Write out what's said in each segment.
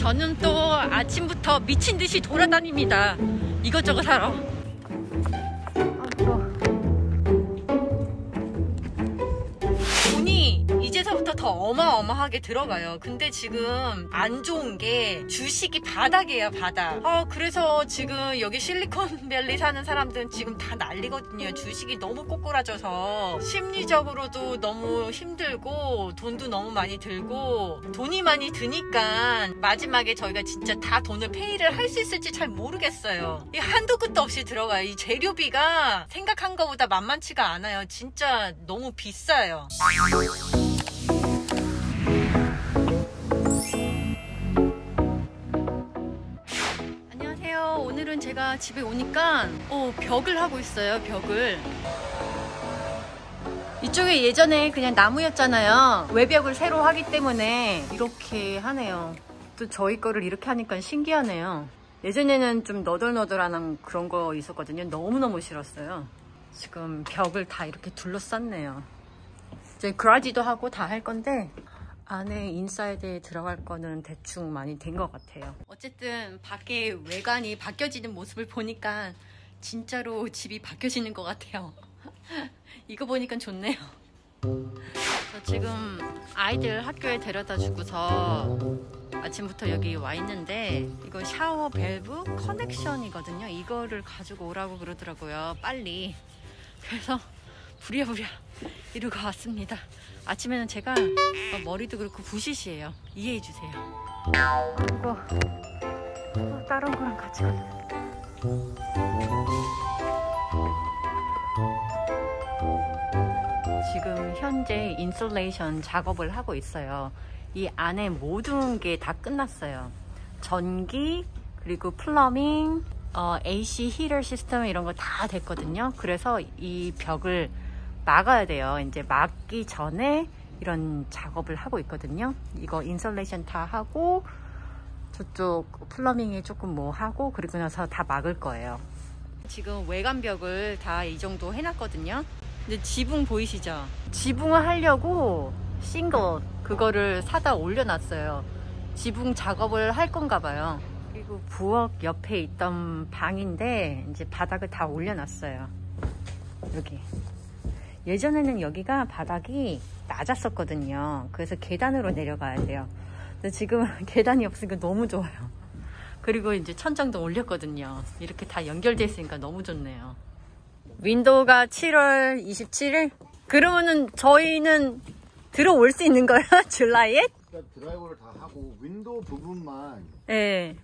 저는 또 아침부터 미친 듯이 돌아다닙니다. 이것저것 사러. 이제서부터 더 어마어마하게 들어가요. 근데 지금 안 좋은 게 주식이 바닥이에요, 바닥. 어, 그래서 지금 여기 실리콘밸리 사는 사람들은 지금 다 난리거든요. 주식이 너무 꼬꾸라져서 심리적으로도 너무 힘들고 돈도 너무 많이 들고 돈이 많이 드니까 마지막에 저희가 진짜 다 돈을 페이를 할 수 있을지 잘 모르겠어요. 이 한도 끝도 없이 들어가요. 이 재료비가 생각한 것보다 만만치가 않아요. 진짜 너무 비싸요. 오늘은 제가 집에 오니까 어, 벽을 하고 있어요. 벽을. 이쪽에 예전에 그냥 나무였잖아요. 외벽을 새로 하기 때문에 이렇게 하네요. 또 저희 거를 이렇게 하니까 신기하네요. 예전에는 좀 너덜너덜한 그런 거 있었거든요. 너무너무 싫었어요. 지금 벽을 다 이렇게 둘러쌌네요. 이제 그라지도 하고 다 할 건데 안에 인사이드에 들어갈 거는 대충 많이 된 것 같아요. 어쨌든 밖에 외관이 바뀌어지는 모습을 보니까 진짜로 집이 바뀌어지는 것 같아요. 이거 보니까 좋네요. 저 지금 아이들 학교에 데려다 주고서 아침부터 여기 와 있는데 이거 샤워 밸브 커넥션이거든요. 이거를 가지고 오라고 그러더라고요. 빨리. 그래서 부랴부랴 이러고 왔습니다. 아침에는 제가 머리도 그렇고 부시시해요. 이해해 주세요. 어, 다른 거랑 같이 가요. 지금 현재 insulation 작업을 하고 있어요. 이 안에 모든 게 다 끝났어요. 전기, 그리고 plumbing, 어, AC 히터 시스템 이런 거 다 됐거든요. 그래서 이 벽을 막아야 돼요. 이제 막기 전에 이런 작업을 하고 있거든요. 이거 insulation 다 하고 저쪽 플러밍에 조금 뭐 하고 그리고 나서 다 막을 거예요. 지금 외관벽을 다 이 정도 해놨거든요. 근데 지붕 보이시죠? 지붕을 하려고 싱글 그거를 사다 올려놨어요. 지붕 작업을 할 건가 봐요. 그리고 부엌 옆에 있던 방인데 이제 바닥을 다 올려놨어요. 여기. 예전에는 여기가 바닥이 낮았었거든요. 그래서 계단으로 내려가야 돼요. 근데 지금 계단이 없으니까 너무 좋아요. 그리고 이제 천장도 올렸거든요. 이렇게 다 연결되어 있으니까 너무 좋네요. window가 7월 27일? 그러면은 저희는 들어올 수 있는 거예요? July에? 그러니까 드라이버를 다 하고 window 부분만 네.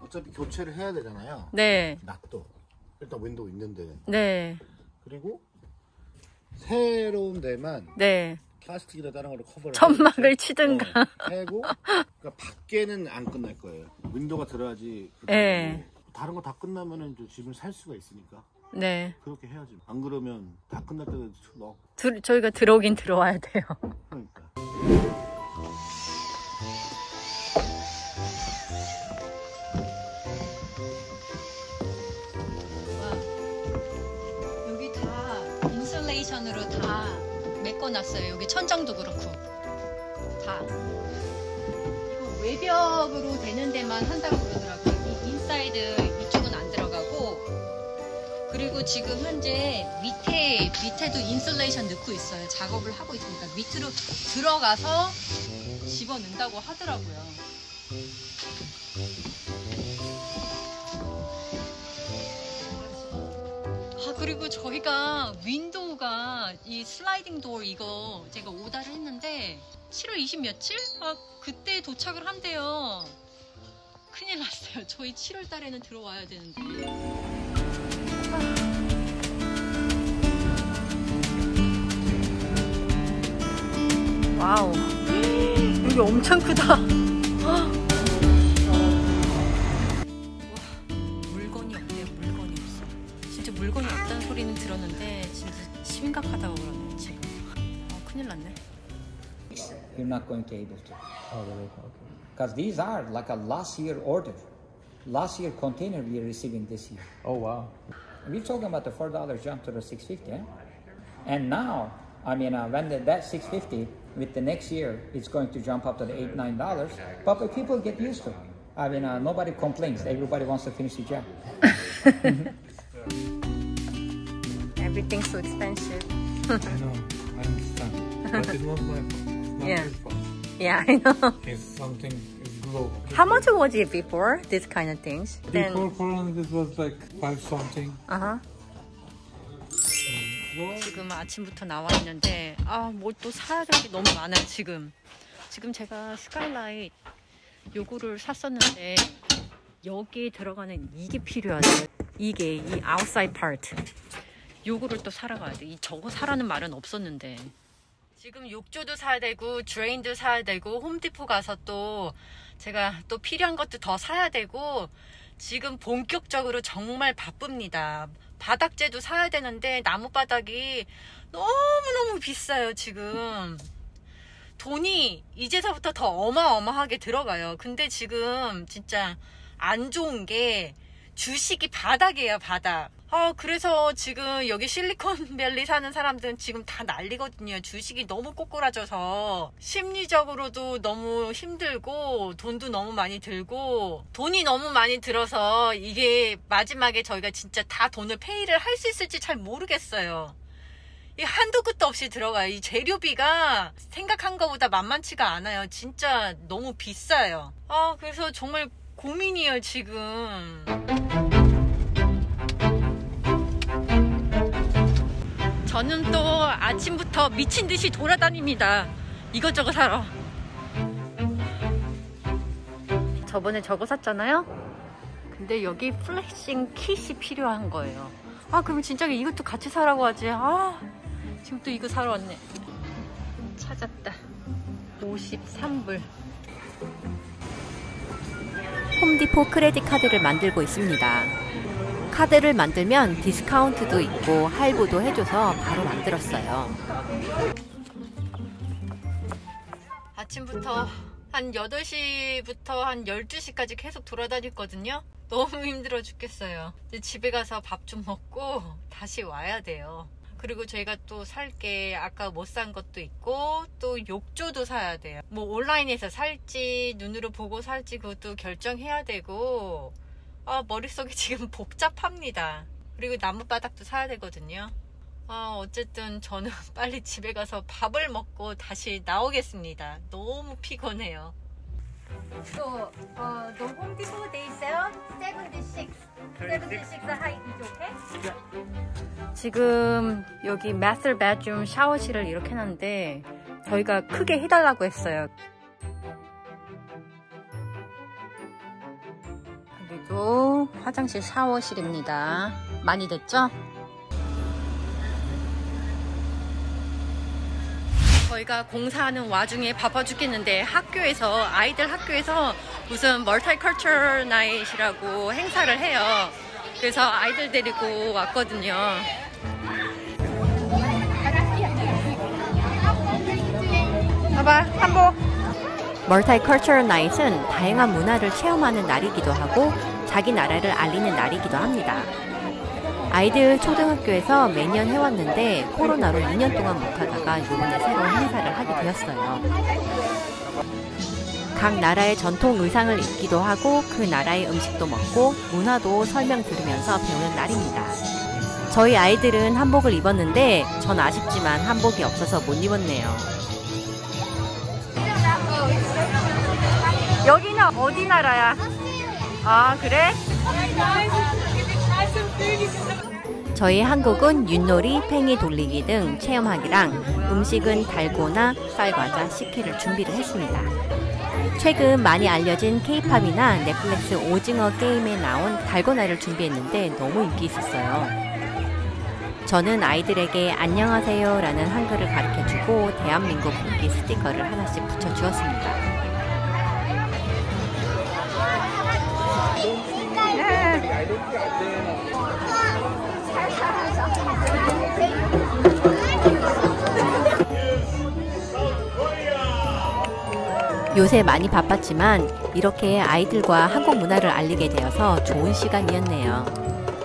어차피 교체를 해야 되잖아요. 네. 낫도 일단 window 있는데 네. 그리고 새로운 데만 네. 플라스틱이나 다른 걸로 커버를 천막을. 치든가. 어, 해고 그러니까 밖에는 안 끝날 거예요. 윈도우가 들어야지. 네. 다른 거 다 끝나면은 이제 집을 살 수가 있으니까 네. 그렇게 해야지. 안 그러면 다 끝날 때도 막 들, 저희가 들어오긴 들어와야 돼요. 그러니까. insulation으로 다 메꿔놨어요. 여기 천장도 그렇고 다. 이거 외벽으로 되는 데만 한다고 그러더라고요. 이 inside 이쪽은 안 들어가고 그리고 지금 현재 밑에 밑에도 insulation 넣고 있어요. 작업을 하고 있으니까 밑으로 들어가서 집어 넣는다고 하더라고요. 그리고 저희가 window가 이 sliding door 이거 제가 order를 했는데 7월 20 며칠? 아 그때 도착을 한대요. 큰일 났어요. 저희 7월 달에는 들어와야 되는데. wow. 여기 엄청 크다. Not going to able to. Because these are like a last year order. Last year container we are receiving this year. Oh wow. We're talking about the four dollars jump to the six fifty, eh? and now I mean uh, when the, that six fifty with the next year it's going to jump up to the eight nine dollars. But, but people get used to it. I mean, uh, nobody complains. Everybody wants to finish the job. Everything's so expensive. I know, I understand. But it's not my fault. It's Yeah. Yeah, I know. It's something is global. How much was it before this kind of things? Before Corona, this was like five something. uh-huh. Well, 지금 아침부터 나와 있는데 아 뭘 또 사야 될 게 너무 많아요 지금 지금 제가 스카이라이트 요거를 샀었는데 여기에 들어가는 이게 필요하대요 이게 이 outside part 요거를 또 사러 가야 돼이 저거 사라는 말은 없었는데 지금 욕조도 사야 되고 drain도 사야 되고 Home Depot 가서 또 제가 또 필요한 것도 더 사야 되고 지금 본격적으로 정말 바쁩니다. 바닥재도 사야 되는데 나무바닥이 너무너무 비싸요, 지금. 돈이 이제서부터 더 어마어마하게 들어가요. 근데 지금 진짜 안 좋은 게 주식이 바닥이에요, 바닥. 아, 그래서 지금 여기 실리콘밸리 사는 사람들은 지금 다 난리거든요. 주식이 너무 꼬꾸라져서 심리적으로도 너무 힘들고 돈도 너무 많이 들고 돈이 너무 많이 들어서 이게 마지막에 저희가 진짜 다 돈을 페이를 할 수 있을지 잘 모르겠어요. 이 한도 끝도 없이 들어가요. 이 재료비가 생각한 것보다 만만치가 않아요. 진짜 너무 비싸요. 아, 그래서 정말 고민이에요, 지금. 저는 또 아침부터 미친 듯이 돌아다닙니다. 이것저것 사러. 저번에 저거 샀잖아요? 근데 여기 플래싱 킷이 필요한 거예요. 아, 그럼 진짜 이것도 같이 사라고 하지. 아, 지금 또 이거 사러 왔네. 찾았다. 53불. 홈디포 크레딧 카드를 만들고 있습니다. 카드를 만들면 디스카운트도 있고 할부도 해줘서 바로 만들었어요. 아침부터 한 8시부터 한 12시까지 계속 돌아다녔거든요. 너무 힘들어 죽겠어요. 집에 가서 밥 좀 먹고 다시 와야 돼요. 그리고 저희가 또 살 게 아까 못 산 것도 있고 또 욕조도 사야 돼요. 뭐 온라인에서 살지 눈으로 보고 살지 그것도 결정해야 되고 아, 머릿속이 지금 복잡합니다. 그리고 나무바닥도 사야 되거든요. 아, 어쨌든 저는 빨리 집에 가서 밥을 먹고 다시 나오겠습니다. 너무 피곤해요. So, uh, the Home Depot they sell 76. 76 height is okay? 지금 여기 마스터 베드룸 샤워실을 이렇게 해놨는데 저희가 크게 해달라고 했어요. 여기도 화장실 샤워실입니다. 많이 됐죠? 저희가 공사하는 와중에 바빠 죽겠는데 학교에서 아이들 학교에서 무슨 multicultural night이라고 행사를 해요. 그래서 아이들 데리고 왔거든요. 봐봐, 한복. multicultural night은 다양한 문화를 체험하는 날이기도 하고 자기 나라를 알리는 날이기도 합니다. 아이들 초등학교에서 매년 해왔는데 코로나로 2년 동안 못하다가 이번에 새로운 행사를 하게 되었어요. 각 나라의 전통 의상을 입기도 하고 그 나라의 음식도 먹고 문화도 설명 들으면서 배우는 날입니다. 저희 아이들은 한복을 입었는데 전 아쉽지만 한복이 없어서 못 입었네요. 여기는 어디 나라야? 아 그래? 저희 한국은 윷놀이, 팽이 돌리기 등 체험하기랑 음식은 달고나, 쌀과자, 식혜를 준비를 했습니다. 최근 많이 알려진 케이팝이나 넷플릭스 오징어 게임에 나온 달고나를 준비했는데 너무 인기 있었어요. 저는 아이들에게 안녕하세요 라는 한글을 가르쳐주고 대한민국 국기 스티커를 하나씩 붙여주었습니다. 요새 많이 바빴지만 이렇게 아이들과 한국 문화를 알리게 되어서 좋은 시간이었네요.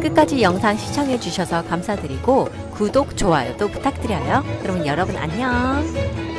끝까지 영상 시청해 주셔서 감사드리고 구독, 좋아요도 부탁드려요. 그러면 여러분 안녕!